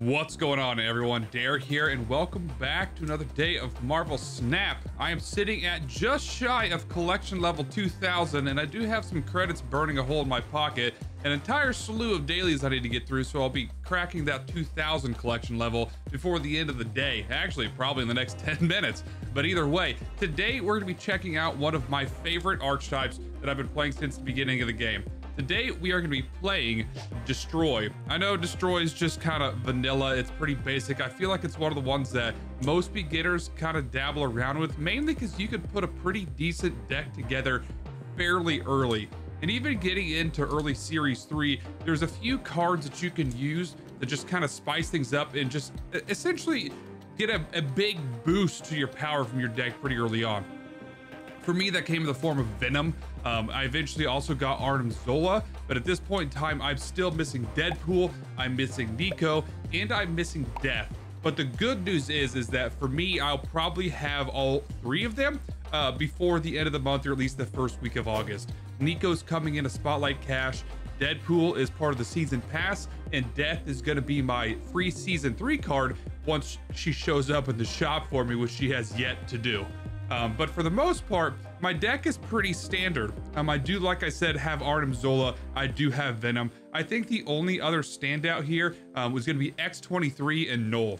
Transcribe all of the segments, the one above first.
What's going on everyone? Dare here and welcome back to another day of Marvel Snap. I am sitting at just shy of collection level 2000 and I do have some credits burning a hole in my pocket, an entire slew of dailies I need to get through so I'll be cracking that 2000 collection level before the end of the day. Actually, probably in the next 10 minutes. But either way, today we're going to be checking out one of my favorite archetypes that I've been playing since the beginning of the game. Today we are going to be playing Destroy. I know Destroy is just kind of vanilla, it's pretty basic. I feel like it's one of the ones that most beginners kind of dabble around with, mainly because you could put a pretty decent deck together fairly early. And even getting into early series 3, there's a few cards that you can use that just kind of spice things up and just essentially get a, a big boost to your power from your deck pretty early on. For me, that came in the form of Venom. Um, I eventually also got Arnim Zola, but at this point in time, I'm still missing Deadpool, I'm missing Nico, and I'm missing Death. But the good news is, is that for me, I'll probably have all three of them uh, before the end of the month, or at least the first week of August. Nico's coming in a Spotlight Cache, Deadpool is part of the season pass, and Death is going to be my free season three card once she shows up in the shop for me, which she has yet to do. Um, but for the most part, my deck is pretty standard. Um, I do, like I said, have Arnim Zola. I do have Venom. I think the only other standout here um, was going to be X23 and Knull.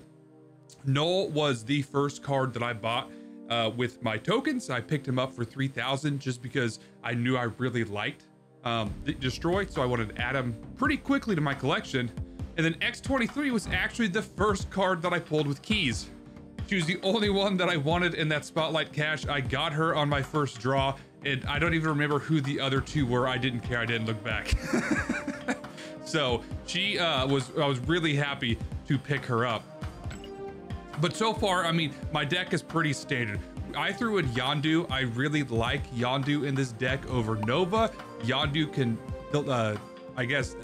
Knull was the first card that I bought uh, with my tokens. I picked him up for 3,000 just because I knew I really liked um, Destroy, so I wanted to add him pretty quickly to my collection. And then X23 was actually the first card that I pulled with keys. She was the only one that I wanted in that Spotlight Cache. I got her on my first draw, and I don't even remember who the other two were. I didn't care. I didn't look back. so she uh, was, I was really happy to pick her up. But so far, I mean, my deck is pretty standard. I threw in Yondu. I really like Yondu in this deck over Nova. Yondu can, uh, I guess,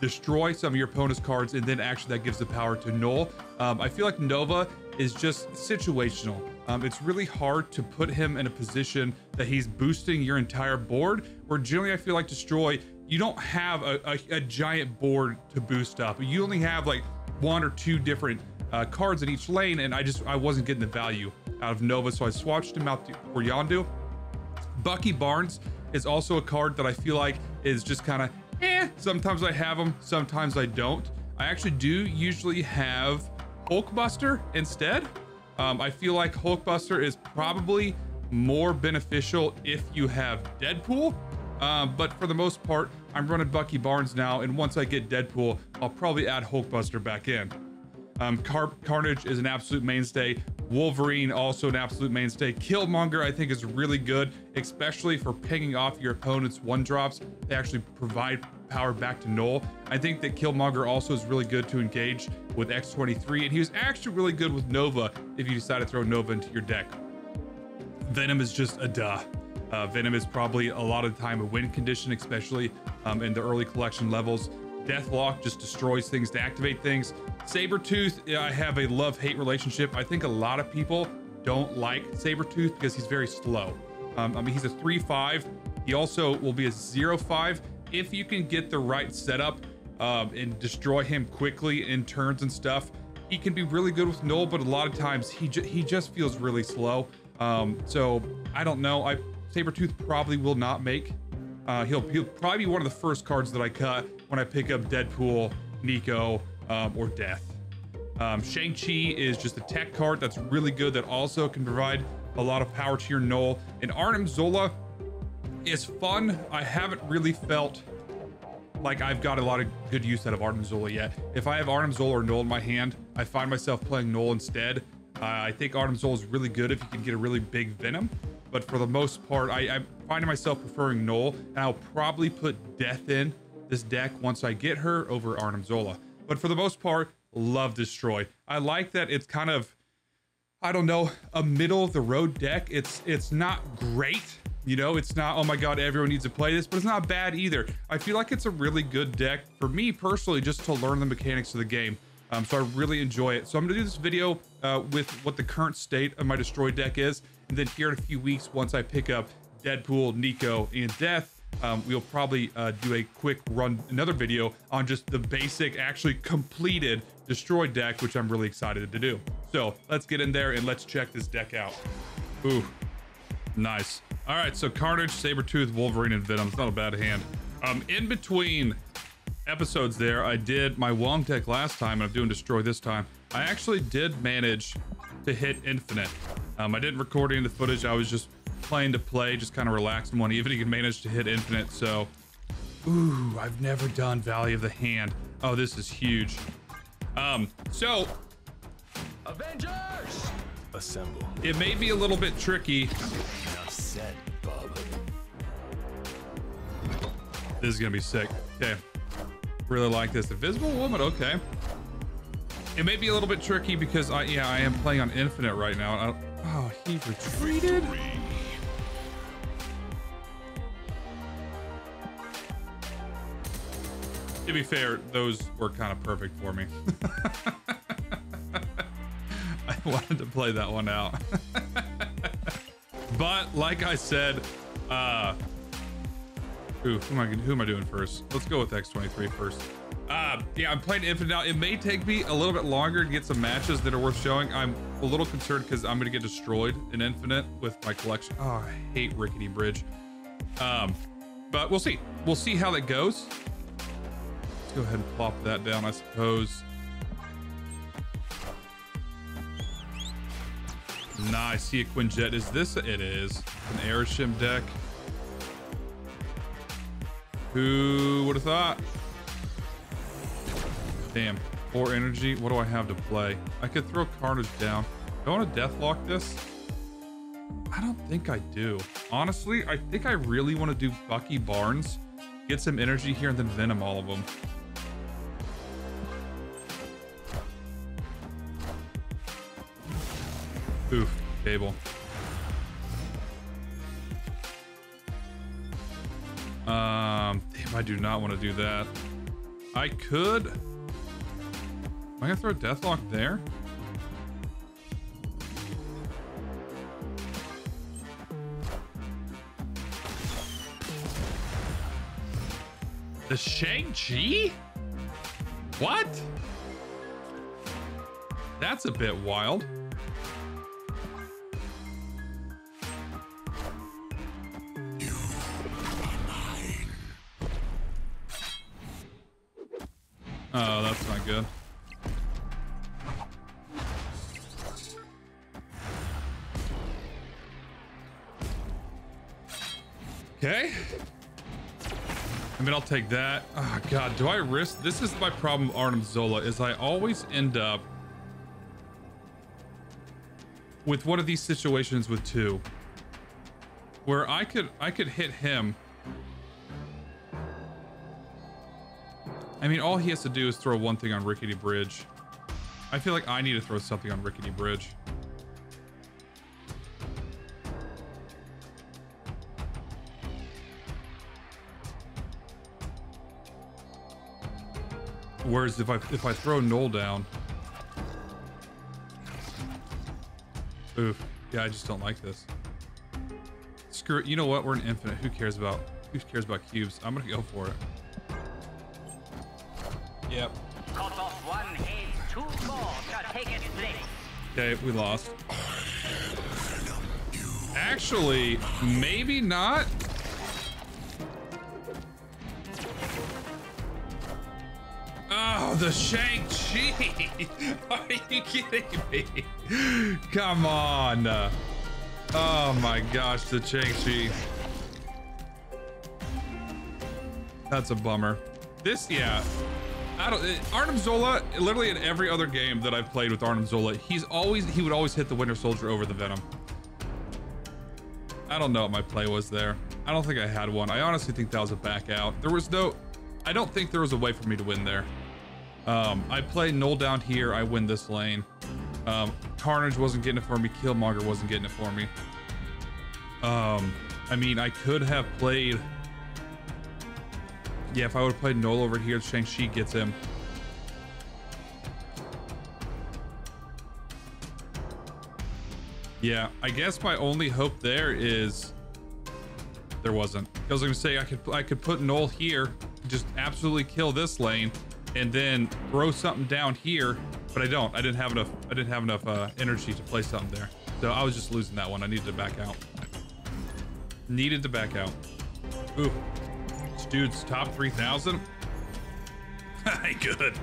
destroy some of your opponent's cards, and then actually that gives the power to Knull. Um, I feel like Nova is just situational. Um, it's really hard to put him in a position that he's boosting your entire board, where generally I feel like Destroy, you don't have a, a, a giant board to boost up. You only have like one or two different uh, cards in each lane, and I just, I wasn't getting the value out of Nova, so I swatched him out for Yondu. Bucky Barnes is also a card that I feel like is just kind of eh. Sometimes I have him, sometimes I don't. I actually do usually have Hulkbuster instead. Um, I feel like Hulkbuster is probably more beneficial if you have Deadpool. Um, but for the most part, I'm running Bucky Barnes now, and once I get Deadpool, I'll probably add Hulkbuster back in. Um, Car Carnage is an absolute mainstay. Wolverine also an absolute mainstay. Killmonger I think is really good, especially for picking off your opponent's one drops. They actually provide power back to Knull. I think that Killmonger also is really good to engage with X23, and he was actually really good with Nova if you decide to throw Nova into your deck. Venom is just a duh. Uh, Venom is probably a lot of the time a win condition, especially um, in the early collection levels. Deathlok just destroys things to activate things. Sabretooth, I have a love-hate relationship. I think a lot of people don't like Sabretooth because he's very slow. Um, I mean, he's a 3-5. He also will be a 0-5 if you can get the right setup um, and destroy him quickly in turns and stuff. He can be really good with Knull, but a lot of times he ju he just feels really slow. Um, so I don't know. I Sabretooth probably will not make. Uh, he'll he'll probably be one of the first cards that I cut when I pick up Deadpool, Nico, um, or Death. Um, Shang-Chi is just a tech card that's really good that also can provide a lot of power to your Knull. And Arnim Zola is fun. I haven't really felt like I've got a lot of good use out of Arnim Zola yet. If I have Arnim Zola or Knull in my hand, I find myself playing Knull instead. Uh, I think Arnim Zola is really good if you can get a really big Venom. But for the most part, I, I'm finding myself preferring Knull. And I'll probably put Death in this deck once I get her over Arnim Zola. But for the most part, love Destroy. I like that it's kind of, I don't know, a middle of the road deck. It's it's not great. You know, it's not, oh my God, everyone needs to play this, but it's not bad either. I feel like it's a really good deck for me personally, just to learn the mechanics of the game. Um, so I really enjoy it. So I'm gonna do this video uh, with what the current state of my Destroy deck is. And then here in a few weeks, once I pick up Deadpool, Nico, and Death, um, we'll probably uh, do a quick run, another video on just the basic, actually completed destroy deck, which I'm really excited to do. So let's get in there and let's check this deck out. Ooh, nice. All right, so Carnage, Sabretooth, Wolverine, and Venom. It's not a bad hand. Um, in between episodes there, I did my Wong deck last time, and I'm doing Destroy this time. I actually did manage to hit Infinite. Um, I didn't record any of the footage. I was just playing to play, just kind of relaxed in one evening and managed to hit Infinite. So, ooh, I've never done Valley of the Hand. Oh, this is huge. Um, so Avengers! Assemble. it may be a little bit tricky. Enough said, bub. This is gonna be sick. Okay. Really like this. Invisible Woman, okay. It may be a little bit tricky because I yeah, I am playing on Infinite right now. Oh, he retreated. To be fair, those were kind of perfect for me. I wanted to play that one out. but like I said, uh Ooh, who am I who am I doing first? Let's go with X23 first. Uh, yeah, I'm playing Infinite now. It may take me a little bit longer to get some matches that are worth showing. I'm a little concerned because I'm gonna get destroyed in Infinite with my collection. Oh, I hate Rickety Bridge. Um, but we'll see. We'll see how that goes. Let's go ahead and plop that down, I suppose. Nice. See a Quinjet. Is this? It is an Airshim deck. Who would have thought? Damn. Four energy. What do I have to play? I could throw Carnage down. Do I want to Deathlok this? I don't think I do. Honestly, I think I really want to do Bucky Barnes. Get some energy here and then Venom all of them. Oof. Cable. Um, damn, I do not want to do that. I could. Am I gonna throw a Deathlok there? The Shang-Chi? What? That's a bit wild. Take that. Oh, God, do I risk? This is my problem, Arnim Zola, is I always end up with one of these situations with two, where I could I could hit him. I mean, all he has to do is throw one thing on Rickety Bridge. I feel like I need to throw something on Rickety Bridge. Whereas if I if I throw Knull down, oof, yeah, I just don't like this. Screw it. You know what? We're an infinite. Who cares about who cares about cubes? I'm gonna go for it. Yep. Cut off one head too far to take its place. Okay, we lost. Actually, maybe not. The Shang-Chi! Are you kidding me? Come on. Oh my gosh, the Shang-Chi. That's a bummer. This, yeah. I don't, uh, Arnim Zola, literally in every other game that I've played with Arnim Zola, he's always, he would always hit the Winter Soldier over the Venom. I don't know what my play was there. I don't think I had one. I honestly think that was a back out. There was no, I don't think there was a way for me to win there. Um, I play Knull down here. I win this lane. Um, Carnage wasn't getting it for me. Killmonger wasn't getting it for me. Um, I mean, I could have played. Yeah, if I would have played Knull over here, Shang-Chi gets him. Yeah, I guess my only hope there is there wasn't. I was gonna say I could I could put Knull here, just absolutely kill this lane, and then throw something down here, but I don't. I didn't have enough. I didn't have enough uh, energy to place something there, so I was just losing that one. I needed to back out. Needed to back out. Ooh, this dude's top 3,000. ain't good.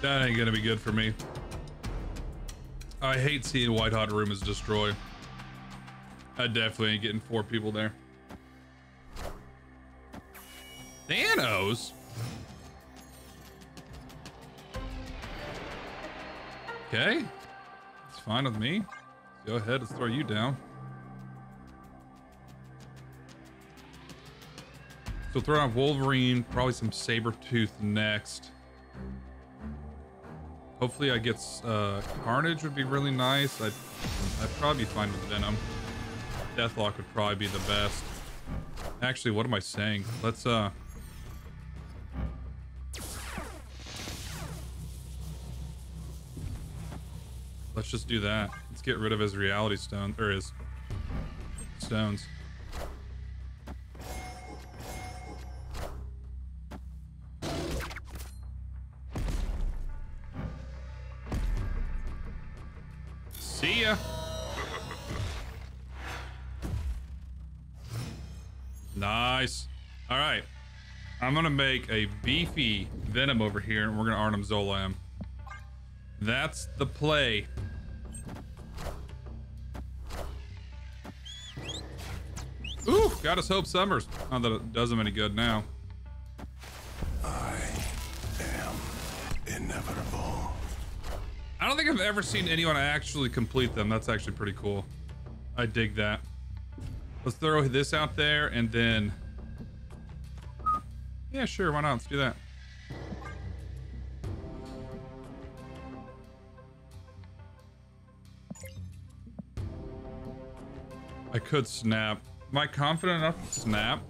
That ain't gonna be good for me. I hate seeing White Hot Room is destroyed. I definitely ain't getting four people there. Thanos? Okay. It's fine with me. Go ahead, let's throw you down. So throw out Wolverine, probably some Sabretooth next. Hopefully I get uh, Carnage would be really nice. I'd, I'd probably be fine with Venom. Deathlok would probably be the best. Actually, what am I saying? Let's uh Let's just do that. Let's get rid of his reality stone or his stones. See ya. Nice. All right. I'm going to make a beefy Venom over here, and we're going to Arnim Zola. That's the play. Got us Hope Summers. Not that it does him any good now. I am inevitable. I don't think I've ever seen anyone actually complete them. That's actually pretty cool. I dig that. Let's throw this out there and then... Yeah, sure, why not? Let's do that. I could snap. Am I confident enough to snap?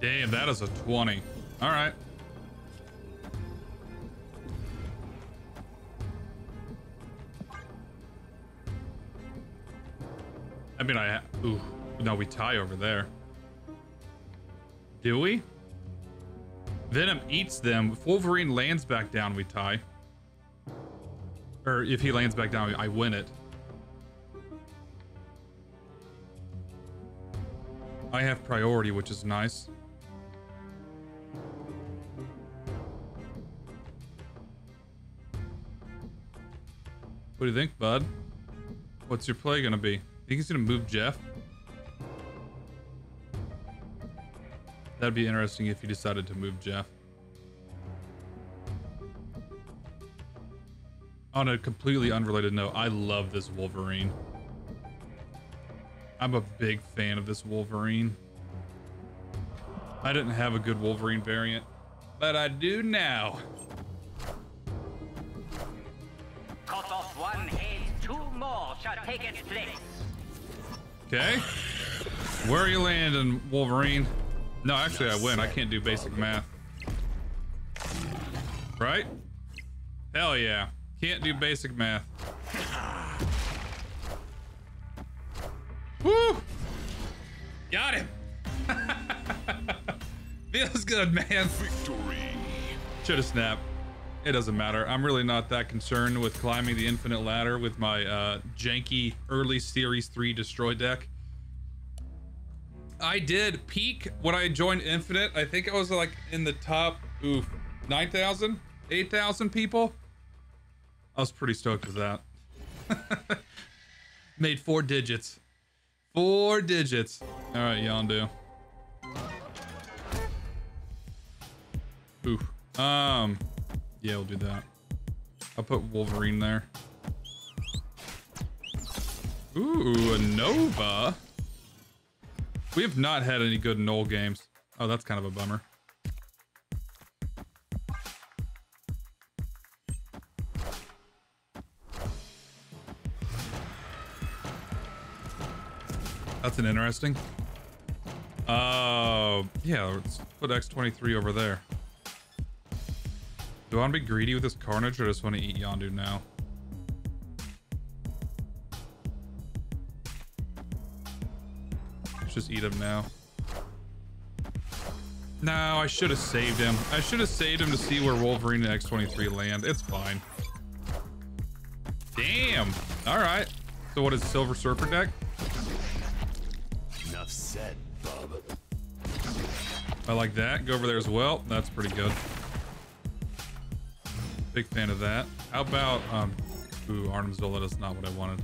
Damn, that is a 20. All right. I mean, I... Ooh. No, we tie over there. Do we? Venom eats them. If Wolverine lands back down, we tie. Or if he lands back down, I win it. I have priority, which is nice. What do you think, bud? What's your play gonna be? Think he's gonna move Jeff? That'd be interesting if you decided to move Jeff. On a completely unrelated note, I love this Wolverine. I'm a big fan of this Wolverine. I didn't have a good Wolverine variant, but I do now. Cut off one head, two more shall take its place. Okay. Where are you landing, Wolverine? No, actually, I win. I can't do basic math. Right? Hell yeah. Can't do basic math. Woo! Got him! Feels good, man. Victory. Should have snapped. It doesn't matter. I'm really not that concerned with climbing the infinite ladder with my uh, janky early series 3 destroy deck. I did peak when I joined Infinite. I think I was like in the top, oof, 9,000, 8,000 people. I was pretty stoked with that. Made four digits. Four digits. All right, Yondu. Oof. Um, yeah, we'll do that. I'll put Wolverine there. Ooh, a Nova. We have not had any good Knull games. Oh, that's kind of a bummer. That's an interesting. Oh, yeah, let's put X23 over there. Do I want to be greedy with this Carnage or just want to eat Yondu now? Just eat him now. No, I should have saved him. I should have saved him to see where Wolverine and X-23 land. It's fine. Damn. All right. So what is Silver Surfer deck? Enough said, bub. I like that. Go over there as well. That's pretty good. Big fan of that. How about, um, ooh, Zola is not what I wanted.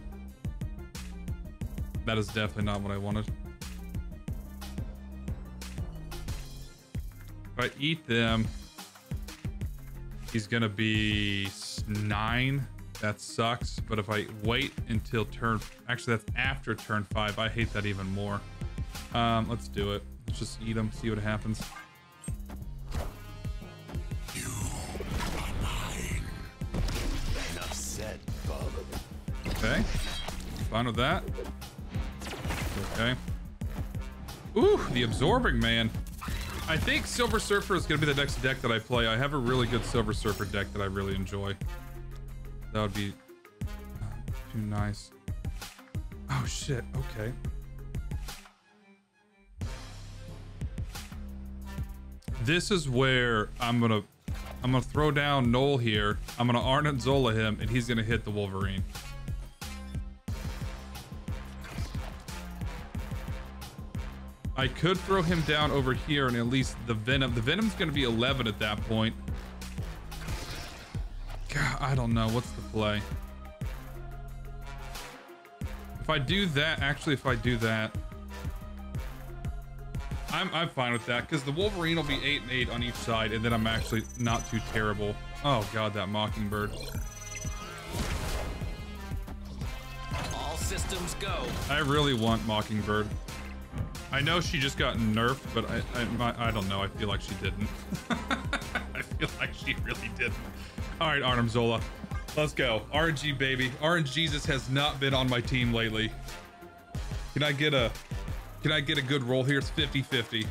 That is definitely not what I wanted. If I eat them, he's gonna be nine. That sucks. But if I wait until turn, actually that's after turn five. I hate that even more. Um, let's do it. Let's just eat them, see what happens. You are mine. Enough said, bub. Okay. Fine with that. Okay. Ooh, the absorbing man. I think Silver Surfer is going to be the next deck that I play. I have a really good Silver Surfer deck that I really enjoy. That would be too nice. Oh shit. Okay. This is where I'm gonna I'm gonna throw down Knull here. I'm gonna Arnim Zola him, and he's gonna hit the Wolverine. I could throw him down over here and at least the Venom. The Venom's gonna be 11 at that point. God, I don't know. What's the play? If I do that, actually, if I do that, I'm, I'm fine with that because the Wolverine will be 8 and 8 on each side, and then I'm actually not too terrible. Oh, God, that Mockingbird. All systems go. I really want Mockingbird. I know she just got nerfed, but I, I, I don't know. I feel like she didn't. I feel like she really didn't. All right, Arnim Zola. Let's go. RNG, baby. RNG Jesus has not been on my team lately. Can I get a... Can I get a good roll here? It's 50-50.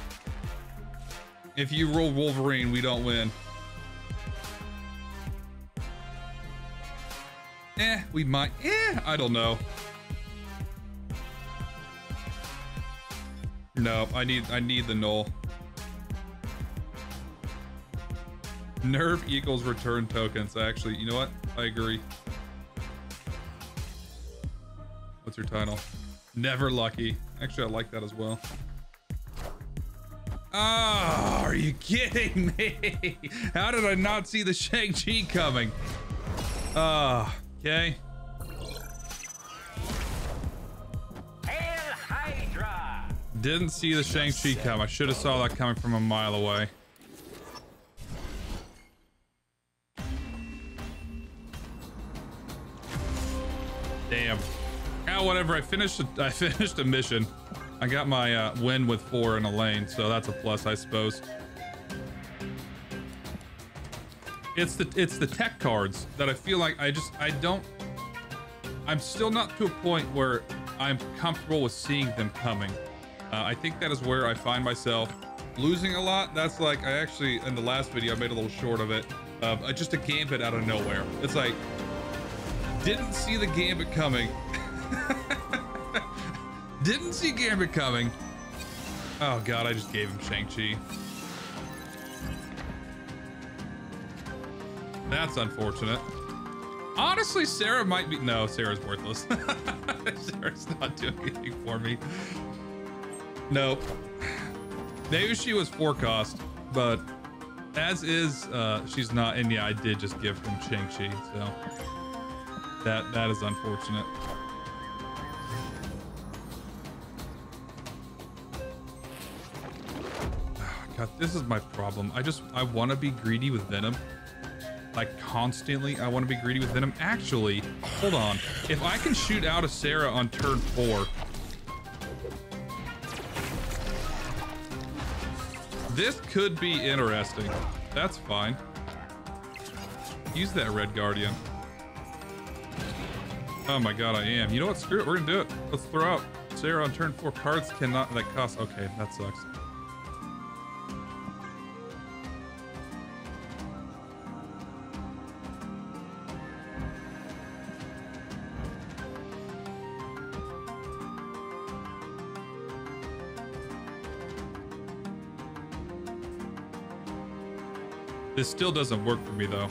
If you roll Wolverine, we don't win. Eh, we might. Eh, I don't know. No, I need I need the Knull. Nerve equals return tokens. Actually, you know what? I agree. What's your title? Never lucky. Actually, I like that as well. Oh, are you kidding me? How did I not see the Shang-Chi coming? Ah, okay. Didn't see the Shang-Chi come. I should have saw that coming from a mile away. Damn. Ah, whatever. I finished. I finished a mission. I got my uh, win with four in a lane, so that's a plus, I suppose. It's the it's the tech cards that I feel like I just I don't. I'm still not to a point where I'm comfortable with seeing them coming. Uh, I think that is where I find myself losing a lot. That's like I actually in the last video I made a little short of it. Uh, just a gambit out of nowhere. It's like didn't see the gambit coming. didn't see gambit coming. Oh god, I just gave him Shang-Chi. That's unfortunate. Honestly, Sera might be. No, Sera's worthless. Sera's not doing anything for me. Nope. Maybe she was forecast, but as is, uh, she's not. And yeah, I did just give him Shang-Chi, so that that is unfortunate. God, this is my problem. I just I want to be greedy with Venom. Like constantly, I want to be greedy with Venom. Actually, hold on. If I can shoot out a Sera on turn four, this could be interesting. That's fine. Use that Red Guardian. Oh my god, I am. You know what? Screw it. We're gonna do it. Let's throw out Sera on turn four. Cards cannot that cost. Okay, that sucks. Still doesn't work for me though.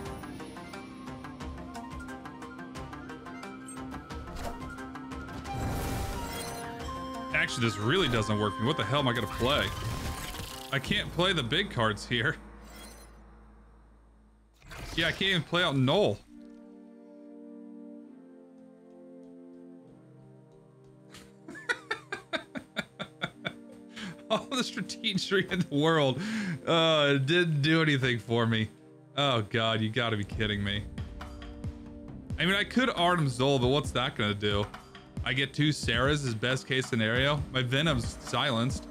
Actually, this really doesn't work for me. What the hell am I gonna play? I can't play the big cards here. Yeah, I can't even play out Knull. All the strategy in the world uh, it didn't do anything for me. Oh god, you gotta be kidding me. I mean, I could Arnim Zol, but what's that gonna do? I get two Seras as best case scenario. My Venom's silenced.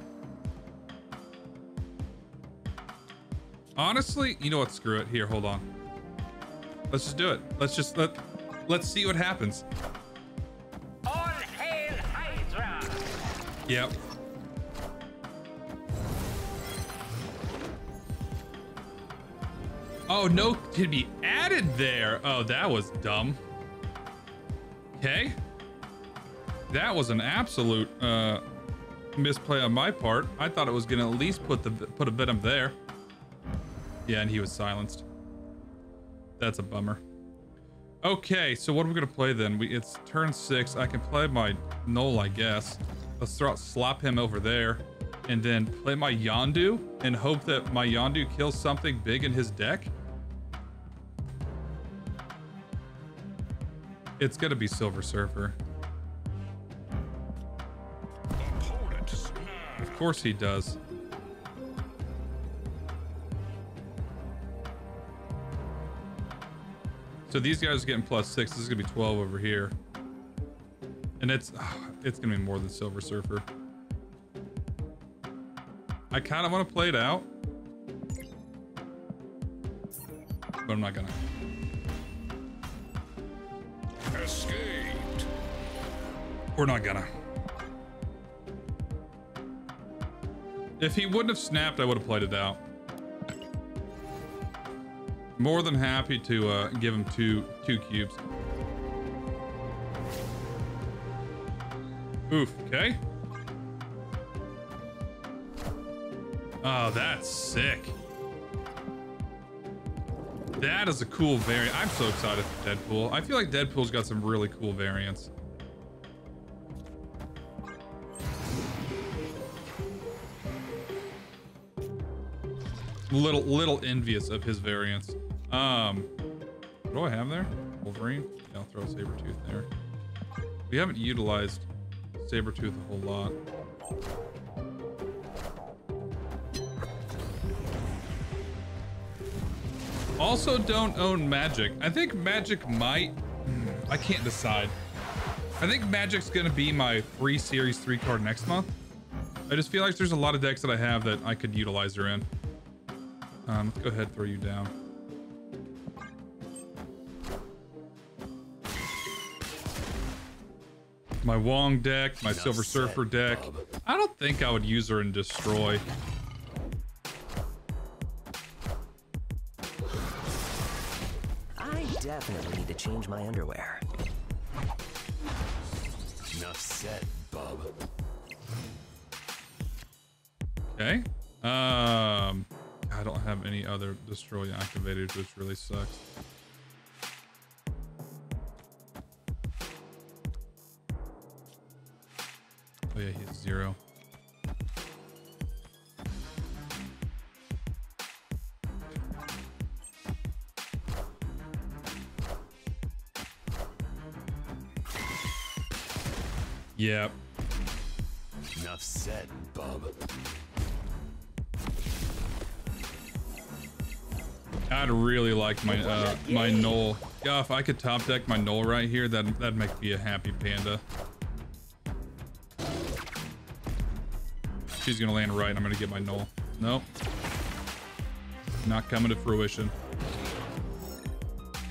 Honestly, you know what? Screw it. Here, hold on. Let's just do it. Let's just let let's see what happens. All hail Hydra! Yep. Oh, no to be added there. Oh, that was dumb. Okay. That was an absolute uh misplay on my part. I thought it was gonna at least put the put a venom there. Yeah, and he was silenced. That's a bummer. Okay, so what are we gonna play then? We it's turn six. I can play my Knull, I guess. Let's throw out slap him over there, and then play my Yondu and hope that my Yondu kills something big in his deck. It's gonna be Silver Surfer. Of course he does. So these guys are getting plus six. This is gonna be 12 over here. And it's ah, it's gonna be more than Silver Surfer. I kind of want to play it out. But I'm not gonna. We're not gonna. If he wouldn't have snapped, I would have played it out. More than happy to uh, give him two two cubes. Oof. Okay. Oh, that's sick. That is a cool variant. I'm so excited for Deadpool. I feel like Deadpool's got some really cool variants. Little little envious of his variants. Um, what do I have there? Wolverine? Yeah, I'll throw Sabretooth there. We haven't utilized Sabretooth a whole lot. Also don't own Magik. I think Magik might... hmm, I can't decide. I think Magik's gonna be my free Series 3 card next month. I just feel like there's a lot of decks that I have that I could utilize her in. Um, let's go ahead throw you down. My Wong deck, my Silver said, Surfer deck. bub. I don't think I would use her in Destroy. I definitely need to change my underwear. Enough said, bub. Okay. Um, I don't have any other Destroy activated, which really sucks. Oh yeah, he's zero. Yep. Enough said, bub. I'd really like my uh my Knull. Yeah, if I could top deck my Knull right here, that that'd make me a happy panda. She's gonna land right. I'm gonna get my Knull. Nope. Not coming to fruition.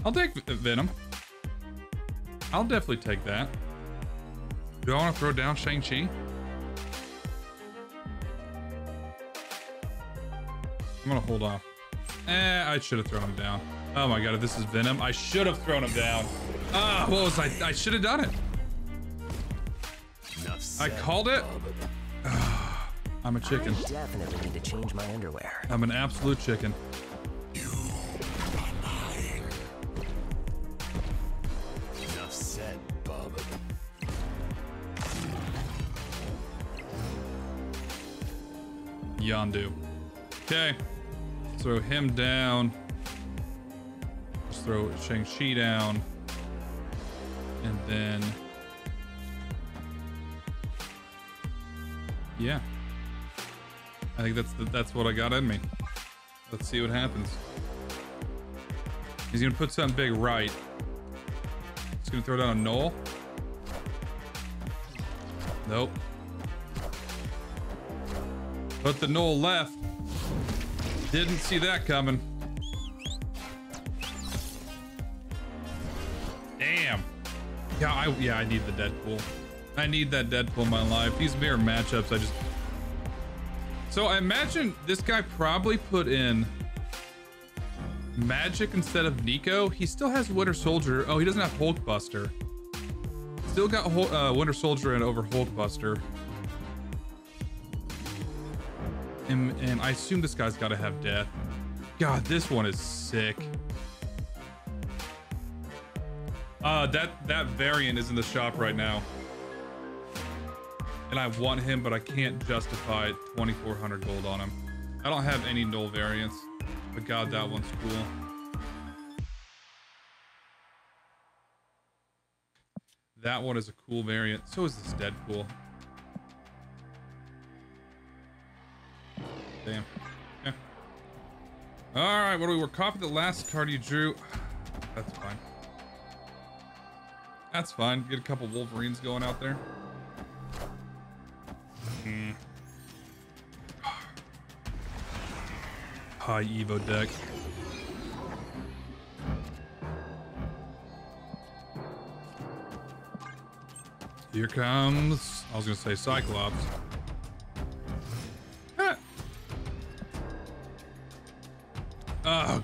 I'll take Venom. I'll definitely take that. Do I want to throw down Shang-Chi? I'm gonna hold off. Eh, I should have thrown him down. Oh my god, if this is Venom, I should have thrown him down. Ah, what was I? I should have done it. I called it. Ah, I'm a chicken. I definitely need to change my underwear. I'm an absolute chicken. You are mine. Enough said, Bob. Yondu. Okay. Throw him down. Just throw Shang-Chi down. And then... Yeah. I think that's that's what I got in me. Let's see what happens. He's gonna put something big right. He's gonna throw down a Knull. Nope. Put the Knull left. Didn't see that coming. Damn. Yeah, I yeah, I need the Deadpool. I need that Deadpool in my life. These mirror matchups, I just So I imagine this guy probably put in Magik instead of Nico. He still has Winter Soldier. Oh, he doesn't have Hulkbuster. Still got uh, Winter Soldier and over Hulkbuster. And, and I assume this guy's got to have death. God, this one is sick. Uh, that that variant is in the shop right now, and I want him, but I can't justify 2,400 gold on him. I don't have any Knull variants, but God, that one's cool. That one is a cool variant. So is this Deadpool. Damn. Yeah. All right, what do we? We're copy the last card you drew. That's fine. That's fine. Get a couple Wolverines going out there. Hmm. High Evo deck. Here comes. I was gonna say Cyclops.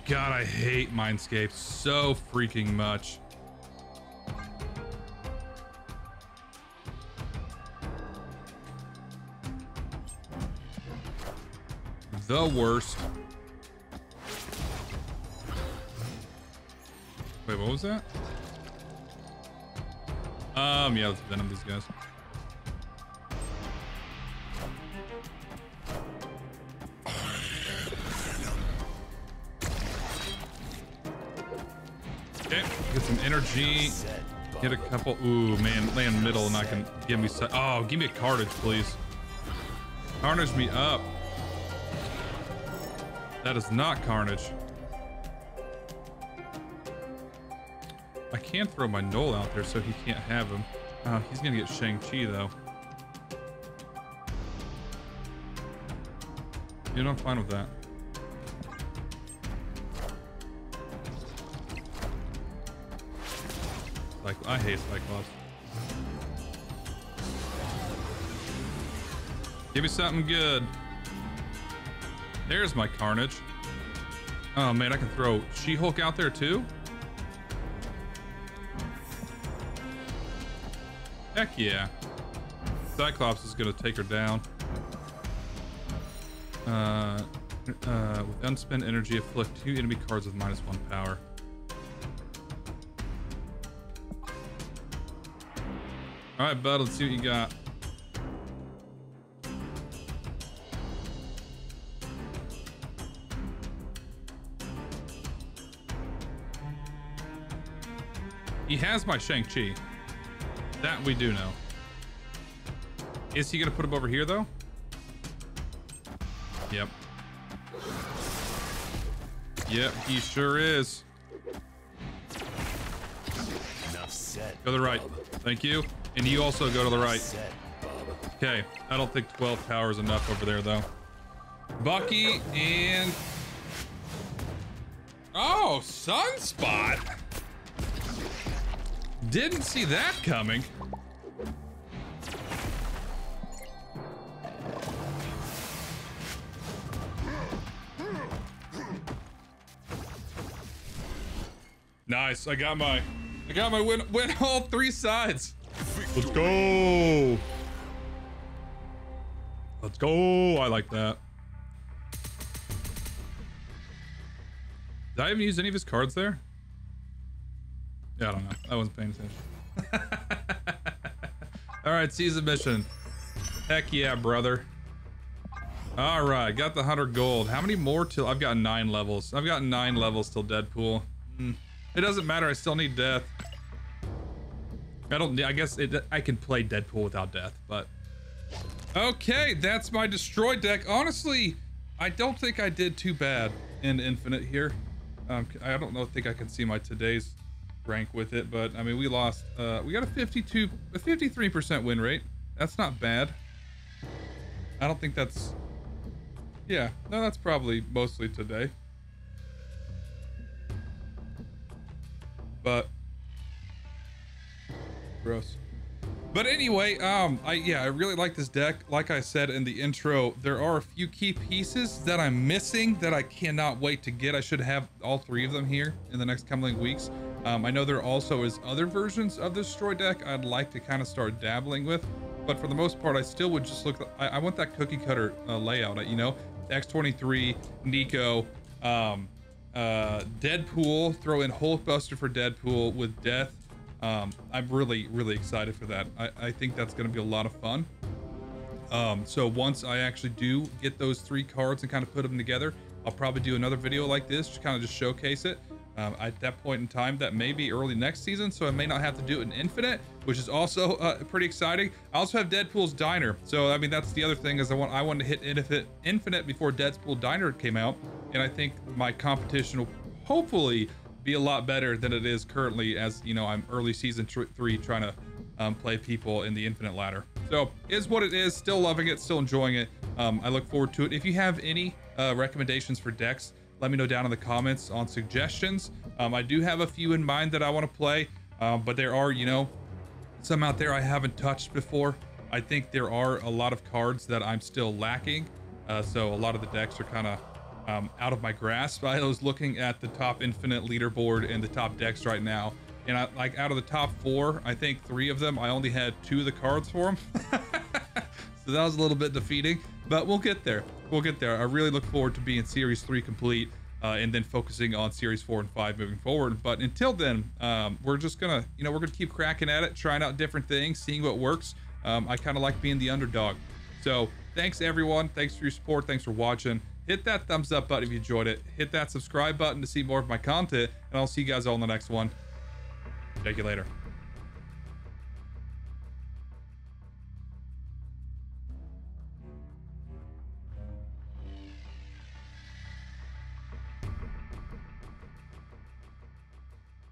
God, I hate Mindscape so freaking much. The worst. Wait, what was that? Um, yeah, let's venom these guys. Energy. Get a couple. Ooh, man, land middle, and I can give me. Oh, give me a carnage, please. Carnage me up. That is not carnage. I can throw my Null out there so he can't have him. Uh, he's gonna get Shang-Chi though. You know, I'm fine with that. Like, I hate Cyclops. Give me something good. There's my Carnage. Oh man, I can throw She-Hulk out there too? Heck yeah. Cyclops is gonna take her down. Uh, uh, with unspent energy, afflict two enemy cards with minus one power. All right, bud. Let's see what you got. He has my Shang-Chi. That we do know. Is he gonna put him over here though? Yep. Yep, he sure is. Enough said. Go to the right. Thank you. And you also go to the right. Okay, I don't think 12 power is enough over there though. Bucky and... Oh, Sunspot! Didn't see that coming. Nice, I got my, I got my win, win all three sides. Let's go. Let's go. I like that. Did I even use any of his cards there? Yeah, I don't know. I wasn't paying attention. All right, season mission. Heck yeah, brother. All right, got the 100 gold. How many more till... I've got nine levels. I've got nine levels till Deadpool. Hmm. It doesn't matter. I still need death. I don't... I guess it, I can play Deadpool without death, but... Okay, that's my destroy deck. Honestly, I don't think I did too bad in Infinite here. Um, I don't know, think I can see my today's rank with it, but I mean, we lost, uh, we got a 52, a 53% win rate. That's not bad. I don't think that's, yeah, no, that's probably mostly today. But, gross. But anyway, um, I yeah, I really like this deck. Like I said in the intro, there are a few key pieces that I'm missing that I cannot wait to get. I should have all three of them here in the next coming weeks. Um, I know there also is other versions of this destroy deck I'd like to kind of start dabbling with, but for the most part, I still would just look. I, I want that cookie cutter uh, layout. You know, X23, Nico, um, uh, Deadpool. Throw in Hulkbuster for Deadpool with Death um, I'm really, really excited for that. I, I think that's going to be a lot of fun. Um, so once I actually do get those three cards and kind of put them together, I'll probably do another video like this to kind of just showcase it. Um, at that point in time, that may be early next season, so I may not have to do it in Infinite, which is also uh, pretty exciting. I also have Deadpool's Diner, so I mean that's the other thing is I want I wanted to hit Infinite, Infinite before Deadpool Diner came out, and I think my competition will hopefully be a lot better than it is currently as, you know, I'm early season three trying to um, play people in the infinite ladder. So is what it is, still loving it, still enjoying it. Um, I look forward to it. If you have any uh, recommendations for decks, let me know down in the comments on suggestions. Um, I do have a few in mind that I want to play, um, but there are, you know, some out there I haven't touched before. I think there are a lot of cards that I'm still lacking. Uh, so a lot of the decks are kind of um, out of my grasp. I was looking at the top infinite leaderboard and the top decks right now. And I, like out of the top four, I think three of them, I only had two of the cards for them. so that was a little bit defeating, but we'll get there. We'll get there. I really look forward to being series three complete uh, and then focusing on series four and five moving forward. But until then, um, we're just gonna, you know, we're gonna keep cracking at it, trying out different things, seeing what works. Um, I kind of like being the underdog. So thanks everyone. Thanks for your support. Thanks for watching hit that thumbs up button if you enjoyed it. Hit that subscribe button to see more of my content, and I'll see you guys all in the next one. Take you later.